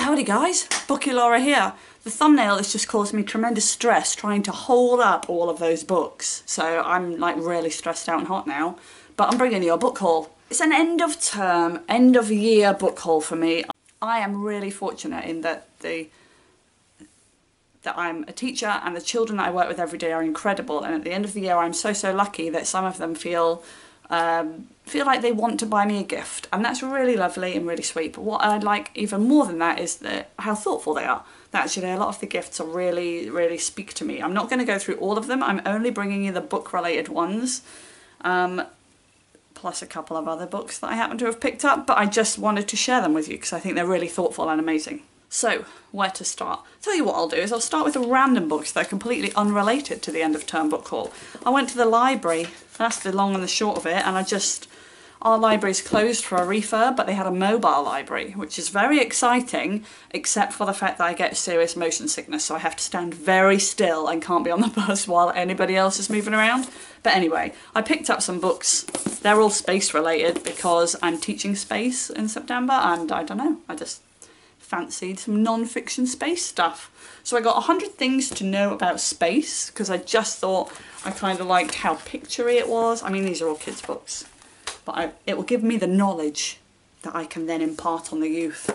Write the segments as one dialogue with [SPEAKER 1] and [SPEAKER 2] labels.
[SPEAKER 1] howdy guys, Booky Lorra here. The thumbnail has just caused me tremendous stress trying to hold up all of those books. So I'm like really stressed out and hot now. But I'm bringing you a book haul. It's an end of term, end of year book haul for me. I am really fortunate in that the that I'm a teacher and the children that I work with every day are incredible and at the end of the year I'm so so lucky that some of them feel um, feel like they want to buy me a gift. And that's really lovely and really sweet. But what I like even more than that is that how thoughtful they are. That actually a lot of the gifts are really really speak to me. I'm not going to go through all of them. I'm only bringing you the book related ones um, plus a couple of other books that I happen to have picked up. But I just wanted to share them with you because I think they're really thoughtful and amazing so, where to start? tell you what I'll do is I'll start with the random books that are completely unrelated to the end of term book haul. I went to the library, that's the long and the short of it, and I just, our library's closed for a refurb, but they had a mobile library, which is very exciting, except for the fact that I get serious motion sickness, so I have to stand very still and can't be on the bus while anybody else is moving around. But anyway, I picked up some books. They're all space related because I'm teaching space in September, and I don't know, I just fancied some non-fiction space stuff. So I got 100 things to know about space because I just thought I kind of liked how picturey it was. I mean, these are all kids' books, but I, it will give me the knowledge that I can then impart on the youth.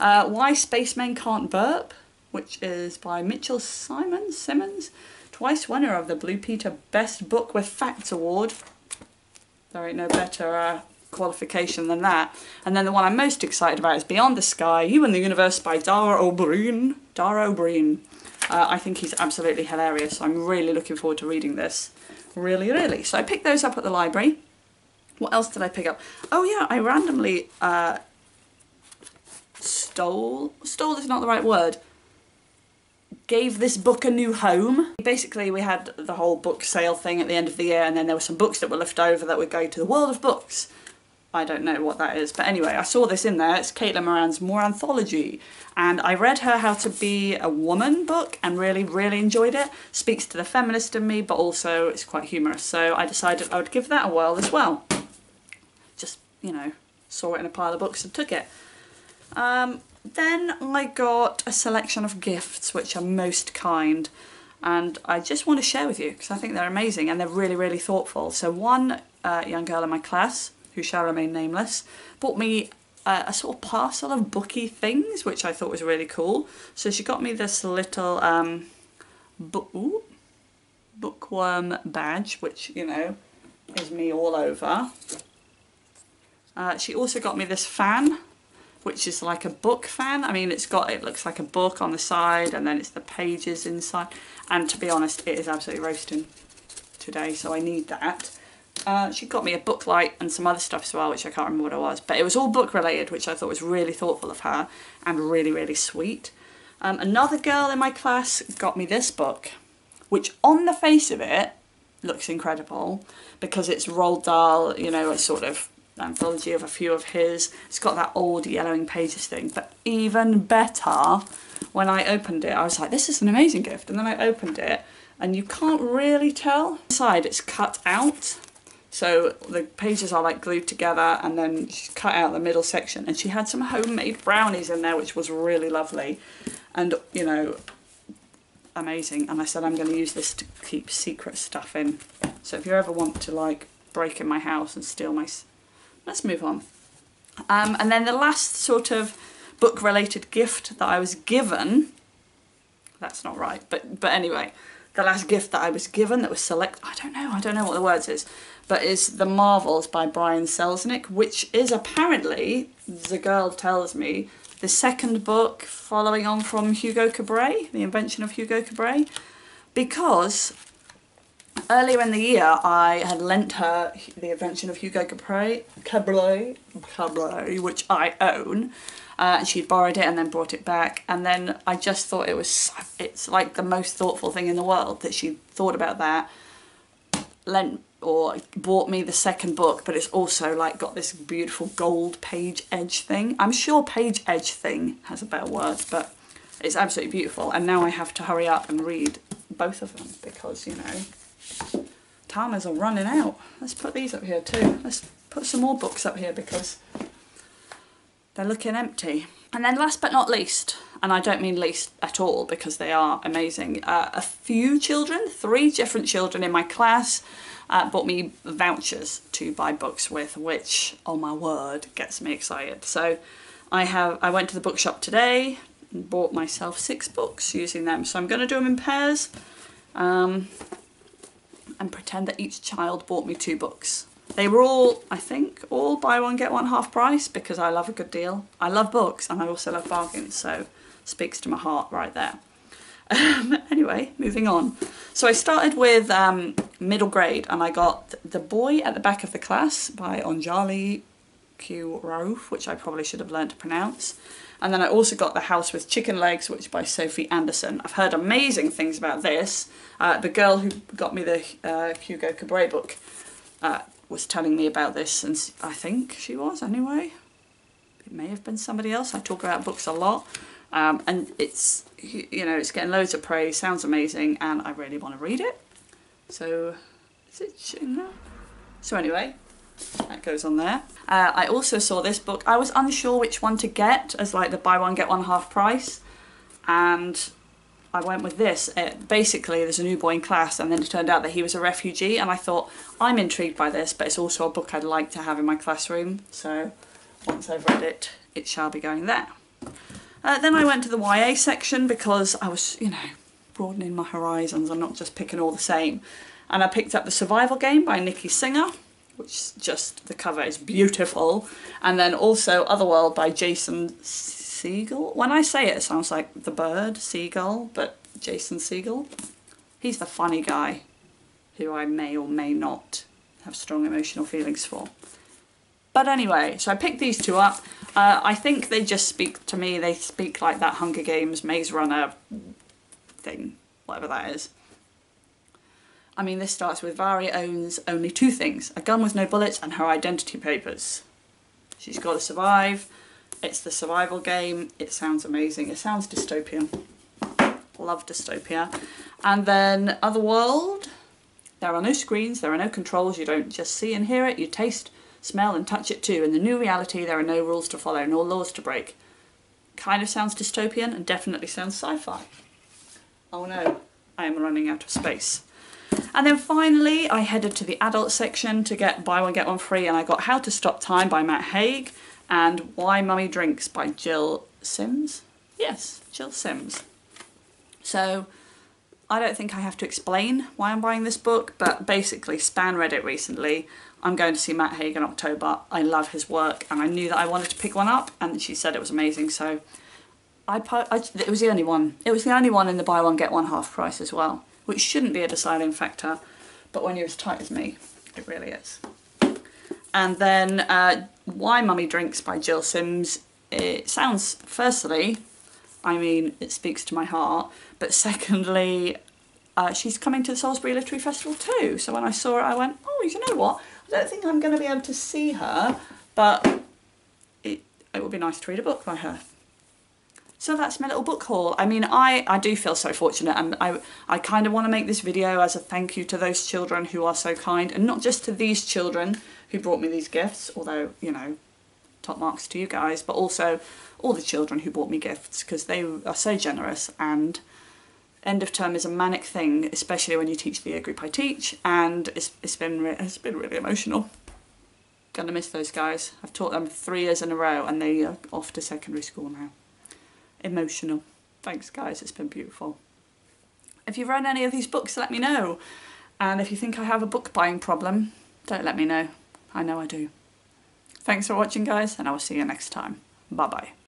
[SPEAKER 1] Uh, Why Spacemen Can't Burp, which is by Mitchell Simons, Simmons, twice winner of the Blue Peter Best Book with Facts Award. There ain't no better uh, qualification than that. And then the one I'm most excited about is Beyond the Sky, You and the Universe by Dara Ó Briain. Dara Ó Briain. Uh, I think he's absolutely hilarious. I'm really looking forward to reading this. Really, really. So I picked those up at the library. What else did I pick up? Oh yeah, I randomly uh, stole, stole is not the right word, gave this book a new home. Basically we had the whole book sale thing at the end of the year and then there were some books that were left over that would go to the world of books. I don't know what that is. But anyway, I saw this in there. It's Caitlin Moran's Moranthology. And I read her How to Be a Woman book and really, really enjoyed it. Speaks to the feminist in me, but also it's quite humorous. So I decided I would give that a whirl as well. Just, you know, saw it in a pile of books and took it. Um, then I got a selection of gifts, which are most kind. And I just want to share with you because I think they're amazing and they're really, really thoughtful. So one uh, young girl in my class who shall remain nameless, bought me a, a, sort of parcel of booky things, which I thought was really cool. So she got me this little um, book, ooh, bookworm badge, which, you know, is me all over. Uh, she also got me this fan, which is like a book fan. I mean, it's got, it looks like a book on the side and then it's the pages inside. And to be honest, it is absolutely roasting today, so I need that. Uh, she got me a book light and some other stuff as well, which I can't remember what it was. But it was all book related, which I thought was really thoughtful of her and really, really sweet. Um, another girl in my class got me this book, which on the face of it looks incredible because it's Roald Dahl, you know, a sort of anthology of a few of his. It's got that old yellowing pages thing. But even better, when I opened it, I was like, this is an amazing gift. And then I opened it and you can't really tell. Inside it's cut out so the pages are like glued together and then she cut out the middle section and she had some homemade brownies in there which was really lovely and you know amazing. And I said I'm going to use this to keep secret stuff in. So if you ever want to like break in my house and steal my let's move on. Um, and then the last sort of book related gift that I was given that's not right but but anyway the last gift that I was given that was select I don't know I don't know what the words is but is The Marvels by Brian Selznick, which is apparently, the girl tells me, the second book following on from Hugo Cabret, The Invention of Hugo Cabret, because earlier in the year I had lent her The Invention of Hugo Cabret, Cabret, Cabret which I own, uh, and she'd borrowed it and then brought it back and then I just thought it was it's like the most thoughtful thing in the world that she thought about that lent or bought me the second book but it's also like got this beautiful gold page edge thing. I'm sure page edge thing has a better word but it's absolutely beautiful and now I have to hurry up and read both of them because you know timers are running out. Let's put these up here too. Let's put some more books up here because they're looking empty. And then last but not least, and I don't mean least at all because they are amazing, uh, a few children, three different children in my class uh, bought me vouchers to buy books with, which, oh my word, gets me excited. So I have I went to the bookshop today and bought myself six books using them. So I'm going to do them in pairs um, and pretend that each child bought me two books. They were all, I think, all buy one get one half price because I love a good deal. I love books and I also love bargains, so speaks to my heart right there. Um, anyway, moving on. So I started with um, middle grade and I got The Boy at the Back of the Class by Onjali Q. Which I probably should have learned to pronounce. And then I also got The House with Chicken Legs, which by Sophie Anderson. I've heard amazing things about this. Uh, the girl who got me the uh, Hugo Cabret book uh, was telling me about this, and I think she was anyway. It may have been somebody else. I talk about books a lot. Um, and it's, you know, it's getting loads of praise, sounds amazing, and I really want to read it. So, is it So anyway, that goes on there. Uh, I also saw this book. I was unsure which one to get as like the buy one get one half price, and I went with this. It, basically, there's a new boy in class, and then it turned out that he was a refugee, and I thought I'm intrigued by this, but it's also a book I'd like to have in my classroom. So once I've read it, it shall be going there. Uh, then I went to the YA section because I was, you know, broadening my horizons. I'm not just picking all the same. And I picked up The Survival Game by Nicky Singer which just the cover is beautiful. And then also Otherworld by Jason Segel. When I say it, it sounds like the bird, seagull, but Jason Segel. He's the funny guy who I may or may not have strong emotional feelings for. But anyway, so I picked these two up. Uh, I think they just speak to me, they speak like that Hunger Games Maze Runner thing, whatever that is. I mean, this starts with Mhairi owns only two things, a gun with no bullets and her identity papers. She's got to survive. It's the survival game. It sounds amazing. It sounds dystopian. Love dystopia. And then Otherworld. There are no screens, there are no controls, you don't just see and hear it, you taste, smell and touch it too. In the new reality there are no rules to follow, no laws to break. Kind of sounds dystopian and definitely sounds sci-fi. Oh no, I am running out of space. And then finally, I headed to the adult section to get Buy One Get One Free, and I got How to Stop Time by Matt Haig and Why Mummy Drinks by Gill Sims. Yes, Gill Sims. So I don't think I have to explain why I'm buying this book, but basically Span read it recently. I'm going to see Matt Haig in October. I love his work and I knew that I wanted to pick one up and she said it was amazing so I, I it was the only one. It was the only one in the buy one get one half price as well which shouldn't be a deciding factor, but when you're as tight as me, it really is. And then uh, Why Mummy Drinks by Gill Sims. It sounds, firstly, I mean, it speaks to my heart, but secondly, uh, she's coming to the Salisbury Literary Festival too. So when I saw it, I went, oh, you know what? I don't think I'm going to be able to see her, but it, it would be nice to read a book by her. So that's my little book haul. I mean, I, I do feel so fortunate and I, I kind of want to make this video as a thank you to those children who are so kind and not just to these children who brought me these gifts, although, you know, top marks to you guys, but also all the children who bought me gifts because they are so generous and end of term is a manic thing, especially when you teach the year group I teach and it's, it's been it's been really emotional. Gonna miss those guys. I've taught them three years in a row and they are off to secondary school now emotional. Thanks guys, it's been beautiful. If you've read any of these books, let me know. And if you think I have a book buying problem, don't let me know. I know I do. Thanks for watching guys, and I will see you next time. Bye bye.